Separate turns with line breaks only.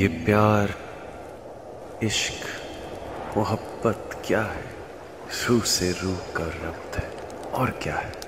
ये प्यार, इश्क, मोहब्बत क्या है? रूह से रूह का रब्त है। और क्या है?